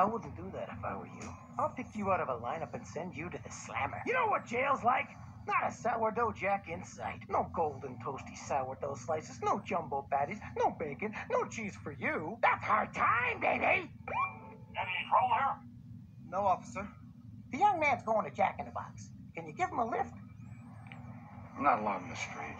I wouldn't do that if I were you. I'll pick you out of a lineup and send you to the slammer. You know what jail's like? Not a sourdough jack in sight. No golden toasty sourdough slices. No jumbo patties. No bacon. No cheese for you. That's hard time, baby. Any trouble here? No, officer. The young man's going to Jack in the Box. Can you give him a lift? I'm not along the street.